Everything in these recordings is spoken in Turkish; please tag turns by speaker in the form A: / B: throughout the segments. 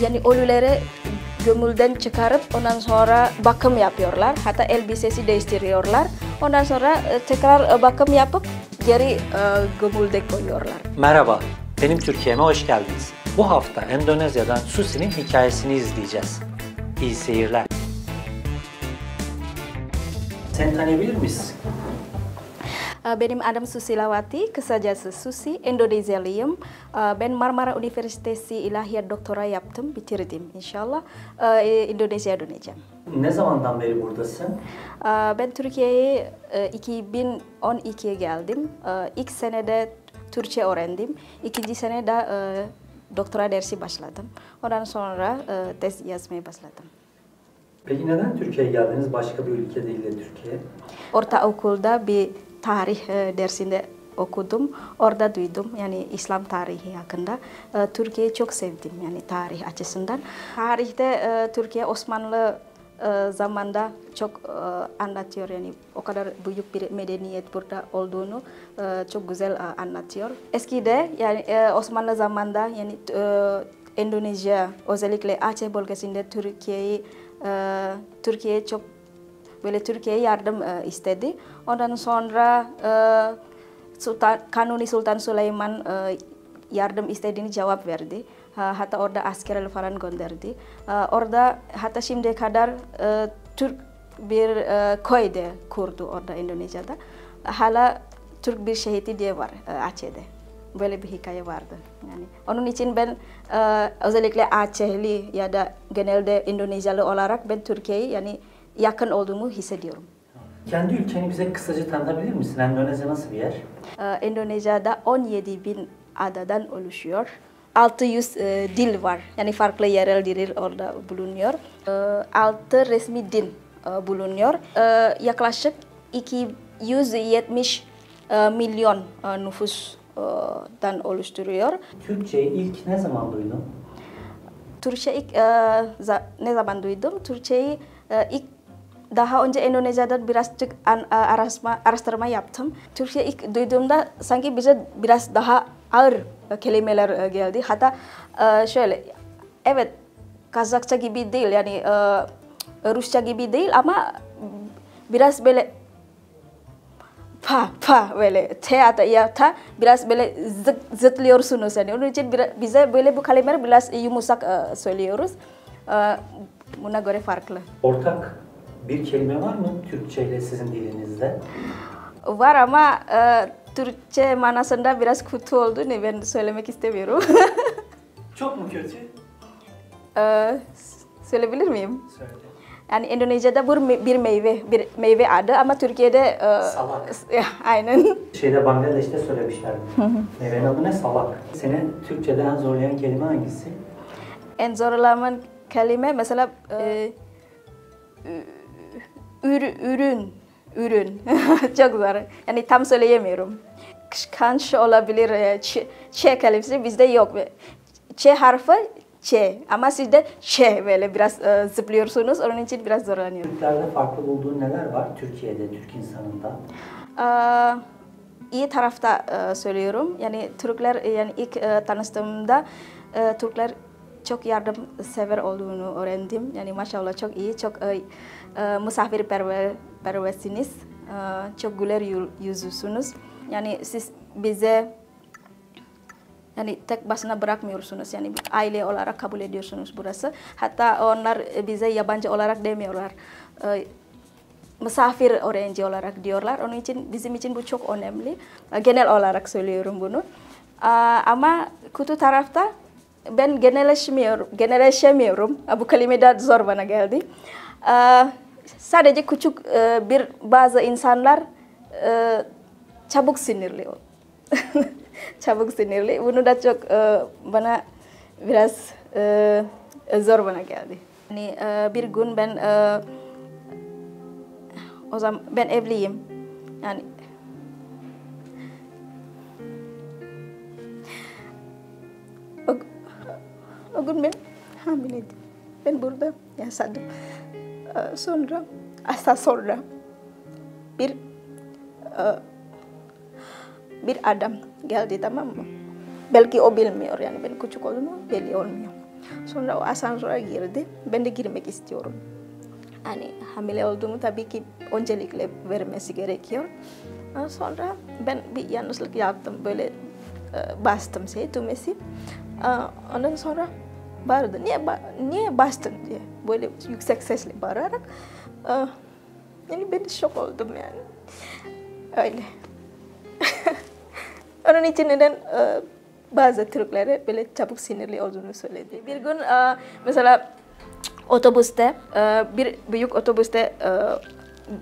A: yani ölüleri gömülden çıkarıp ondan sonra bakım yapıyorlar. Hatta elbisesi değiştiriyorlar. Ondan sonra e, tekrar e, bakım yapıp geri e, gömülde koyuyorlar.
B: Merhaba, benim Türkiye'me hoş geldiniz. Bu hafta Endonezya'dan Susi'nin hikayesini izleyeceğiz. İyi seyirler. Seni tanıyabilir miyiz?
A: E, Benim adım Susilawati, kısacası Susi, Endonezyalıyım. E, Ben Marmara Üniversitesi İlahiyat Doktora yaptım, bitirdim inşallah. E, Indonezya'ya döneceğim.
B: Ne zamandan beri buradasın?
A: Ben Türkiye'ye e, 2012'ye geldim. E, İlk senede Türkçe öğrendim. İkinci senede doktora dersi başladım. Ondan sonra e, tez yazmaya başladım.
B: Peki neden Türkiye'ye geldiniz? Başka bir ülke değil de Türkiye.
A: Ortaokulda bir tarih e, dersinde okudum. Orada duydum yani İslam tarihi hakkında. E, Türkiye'yi çok sevdim yani tarih açısından. Tarihte e, Türkiye Osmanlı e, zamanda çok anlatıyor yani o kadar büyük bir medeniyet burada olduğunu çok güzel anlatıyor. Eskide yani Osmanlı zamanda yani e, Endonezya özellikle Aceh bölgesinde Türkiye'yi Türkiye çok böyle Türkiye'ye yardım e, istedi. Ondan sonra e, Sultan Kanuni Sultan Süleyman e, yardım istediğini cevap verdi. Ha, hatta orada asker falan gönderdi. E, orada hatta şimdiye kadar e, Türk bir e, köyde kurdu orada Endonezya'da. Hala Türk bir şehidi diye var e, Aceh'de. Böyle bir hikaye vardı. Yani onun için ben e, özellikle Acehli ya da genelde Endonezyalı olarak ben Türkiye'yi yani yakın olduğumu hissediyorum.
B: Kendi ülkeni bize kısaca tanıtabilir misin? Endonezya nasıl bir yer?
A: Ee, Endonezya'da 17 bin adadan oluşuyor. 600 e, dil var. Yani farklı yerel dil orada bulunuyor. E, 6 resmi din e, bulunuyor. E, yaklaşık 270 e, milyon e, nüfusdan oluşturuyor.
B: Türkçeyi ilk ne zaman duydun?
A: Türkçe ilk e, ne zaman duydum? Türkçeyi e, ilk daha önce Endonezya'da birazcık an, e, araştırma, yaptım. Türkçe ilk duyduğumda sanki bize biraz daha ağır e, kelimeler e, geldi. Hatta e, şöyle, evet Kazakça gibi değil yani Rusça gibi değil ama biraz böyle pa pa böyle T atau ya ta biraz böyle zıt, zıtlıyorsunuz yani onun için bize böyle bu kelimeler biraz yumuşak söylüyoruz. Buna göre farklı.
B: Ortak bir kelime var mı Türkçe ile sizin dilinizde?
A: Var ama e, Türkçe manasında biraz kötü olduğunu ben söylemek istemiyorum.
B: Çok mu kötü?
A: e, söyleyebilir miyim?
B: Söyle.
A: Yani Endonezya'da bir, bir meyve, bir meyve adı ama Türkiye'de e,
B: Salak.
A: Ya, aynen.
B: Şeyde Bangladeş'te söylemişler. Meyvenin adı ne? Salak. Seni Türkçe'de en zorlayan kelime hangisi?
A: En zorlaman kelime mesela e, ür, ürün, ürün. Çok zor. Yani tam söyleyemiyorum. Kıskanç olabilir. e, Ç, Ç kelimesi bizde yok. Ç harfi Ç ama sizde Ç böyle biraz e, zıplıyorsunuz. Onun için biraz zorlanıyorum.
B: Türklerde farklı bulduğun neler var Türkiye'de, Türk insanında?
A: Ee, iyi tarafta e, söylüyorum. Yani Türkler e, yani ilk e, tanıştığımda e, Türkler çok yardımsever olduğunu öğrendim. Yani maşallah çok iyi, çok e, e, misafirperversiniz. E, çok güler yüzlüsünüz. Yani siz bize yani tek başına bırakmıyorsunuz. Yani aile olarak kabul ediyorsunuz burası. Hatta onlar bize yabancı olarak demiyorlar. E, misafir öğrenci olarak diyorlar. Onun için bizim için bu çok önemli. Genel olarak söylüyorum bunu. Aa, Ama kötü tarafta ben genelleşmiyorum, genelleşemiyorum. Bu kelime de zor bana geldi. Aa, Sadece küçük e, bir bazı insanlar e, çabuk sinirli. çabuk sinirli. Bunu da çok e, bana biraz e, zor bana geldi. Yani bir gün ben o zaman ben evliyim. Yani o gün ben hamileydim. Ben burada yaşadım. Ee, sonra, asla sonra bir e, bir adam geldi tamam mı? Belki o bilmiyor yani ben küçük olduğumu belli olmuyor. Sonra o asansöre girdi. Ben de girmek istiyorum. Hani hamile olduğumu tabii ki öncelikle vermesi gerekiyor. Sonra ben bir yanlışlık yaptım. Böyle e, bastım şey düğmesi. Ondan sonra bağırdı. Niye, niye bastın diye. Böyle yüksek sesle bağırarak. Yani ben şok oldum yani. Öyle. Onun için neden e, bazı Türklere böyle çabuk sinirli olduğunu söyledi. Bir gün e, mesela otobüste, bir büyük otobüste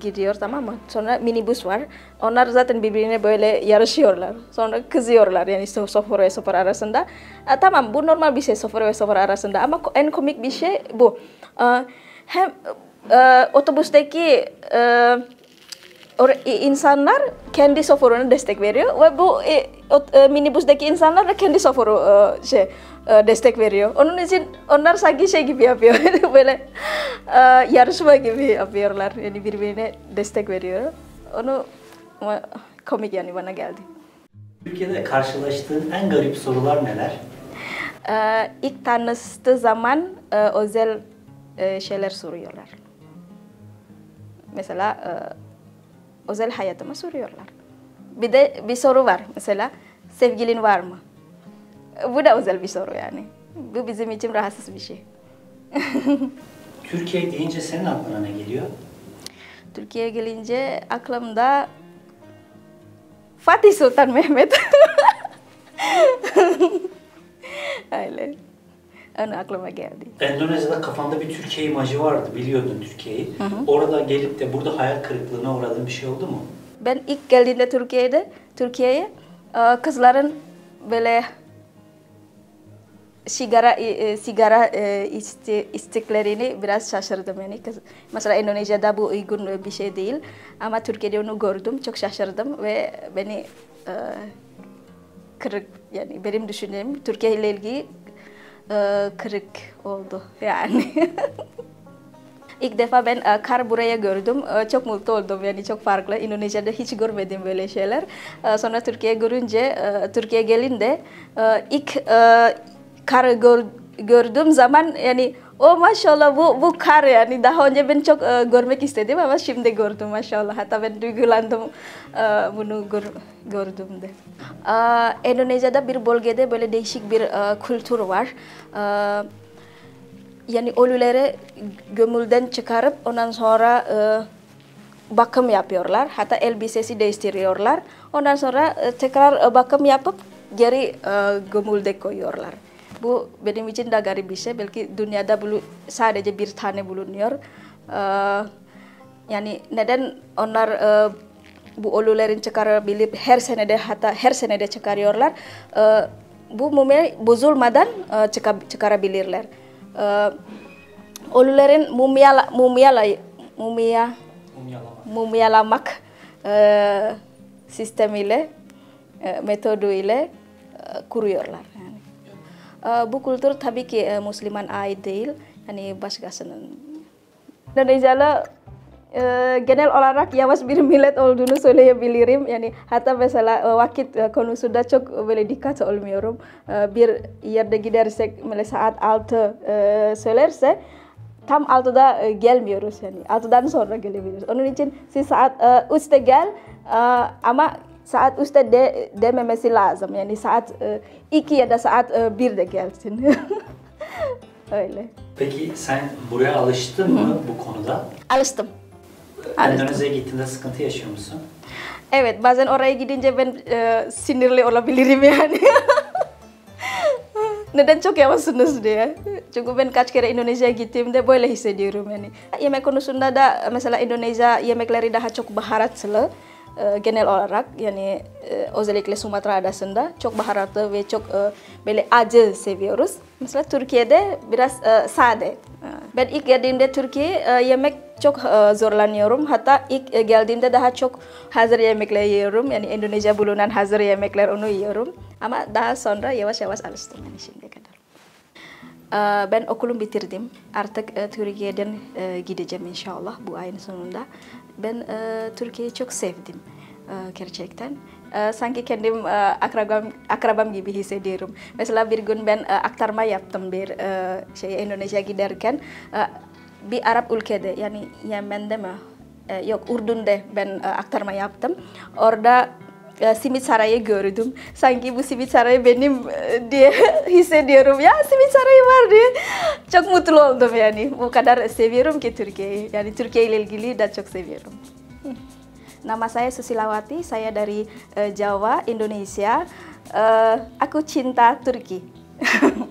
A: gidiyor tamam mı? Sonra minibüs var. Onlar zaten birbirine böyle yarışıyorlar. Sonra kızıyorlar yani şoför ve şoför arasında. E, tamam bu normal bir şey şoför ve şoför arasında ama en komik bir şey bu. E, hem e, otobüsteki e, insanlar kendi şoförüne destek veriyor ve bu e, e, minibüsteki insanlar da kendi şoförü e, şey e, destek veriyor. Onun için onlar sanki şey gibi yapıyor. Böyle e, yarışma gibi yapıyorlar. Yani birbirine destek veriyor. Onu komik yani bana geldi.
B: Türkiye'de karşılaştığın en garip sorular neler?
A: E, ilk tanıştığı zaman e, özel e, şeyler soruyorlar. Mesela e, özel hayatıma soruyorlar. Bir de bir soru var mesela sevgilin var mı? Bu da özel bir soru yani. Bu bizim için rahatsız bir şey.
B: Türkiye deyince senin aklına ne geliyor?
A: Türkiye gelince aklımda Fatih Sultan Mehmet. Öyle. Onu aklıma geldi.
B: Endonezya'da kafanda bir Türkiye imajı vardı, biliyordun Türkiye'yi. Orada gelip de burada hayal kırıklığına uğradığın bir şey oldu mu?
A: Ben ilk geldiğimde Türkiye'de, Türkiye'ye kızların böyle sigara sigara isti, istiklerini biraz şaşırdım yani. Mesela Indonesia'da bu uygun bir şey değil. Ama Türkiye'de onu gördüm, çok şaşırdım ve beni kırık yani benim düşüncem Türkiye ile ilgili kırık oldu yani. İlk defa ben kar buraya gördüm. Çok mutlu oldum yani çok farklı. Indonesia'da hiç görmedim böyle şeyler. Sonra Türkiye görünce, Türkiye gelinde ilk kar gör, gördüğüm zaman yani oh maşallah bu bu kar yani daha önce ben çok uh, görmek istedim ama şimdi gördüm maşallah hatta ben duygulandım uh, bunu gör, gördüğümde. Uh, Endonezya'da bir bölgede böyle değişik bir uh, kültür var. Uh, yani ölüleri gömülden çıkarıp ondan sonra uh, bakım yapıyorlar. Hatta elbisesi değiştiriyorlar. Ondan sonra uh, tekrar uh, bakım yapıp geri uh, gömülde koyuyorlar. Bu benim için de garip bir şey. Belki dünyada bulu, sadece bir tane bulunuyor. Uh, yani neden onlar uh, bu ölülerin çıkarabilip her senede hatta her senede çıkarıyorlar. Uh, bu mumya bozulmadan uh, çıkar, çıkarabilirler. Uh, ölülerin mumya mumya mumya mumyalamak uh, sistemiyle uh, metodu ile uh, kuruyorlar. Uh, bu kültür tabii ki uh, Müslüman ait değil. Yani başkasının. Indonezya'da uh, genel olarak yavaş bir millet olduğunu söyleyebilirim. Yani hatta mesela vakit konusunda çok böyle dikkat olmuyorum. Bir yerde gidersek mesela saat 6 uh, söylerse tam 6'da uh, gelmiyoruz yani. 6'dan sonra gelebiliyoruz. Onun için siz saat uh, 3'te gel ama saat 3'te de, dememesi lazım. Yani saat uh, 2 ya da saat uh, 1'de gelsin. Öyle.
B: Peki sen buraya alıştın mı bu konuda?
A: Alıştım.
B: Endonezya'ya gittiğinde sıkıntı yaşıyor musun?
A: Evet, bazen oraya gidince ben e, sinirli olabilirim yani. Neden çok yavaşsınız diye. Çünkü ben kaç kere Indonezya'ya gittiğimde böyle hissediyorum yani. Yemek konusunda da mesela Indonesia yemekleri daha çok baharatlı e, genel olarak yani e, özellikle Sumatera adasında çok baharatlı ve çok e, böyle acı seviyoruz. Mesela Türkiye'de biraz sade. Ben ilk geldiğimde Türkiye yemek çok zorlanıyorum. Hatta ilk e, geldiğimde daha çok hazır yemekler yiyorum. Yani Indonesia bulunan hazır yemekler onu yiyorum. Ama daha sonra yavaş yavaş alıştım yani şimdiye kadar. Ben okulum bitirdim. Artık Türkiye'den gideceğim inşallah bu ayın sonunda. Ben e, Türkiye'yi çok sevdim e, gerçekten. e, sanki kendim e, akrabam akrabam gibi hissediyorum. Mesela bir gün ben e, aktarma yaptım bir e, şey Indonesia giderken e, bir Arap ülkede yani Yemen'de mi? E, yok Urdun'da ben e, aktarma yaptım. Orada e, simit sarayı gördüm. Sanki bu simit sarayı benim e, diye hissediyorum. Ya simit sarayı var diye. Çok mutlu oldum yani. Bu kadar seviyorum ki Türkiye'yi. Yani Türkiye ile ilgili da çok seviyorum. Nama saya Susilawati, saya dari uh, Jawa, Indonesia. Uh, aku cinta Turki.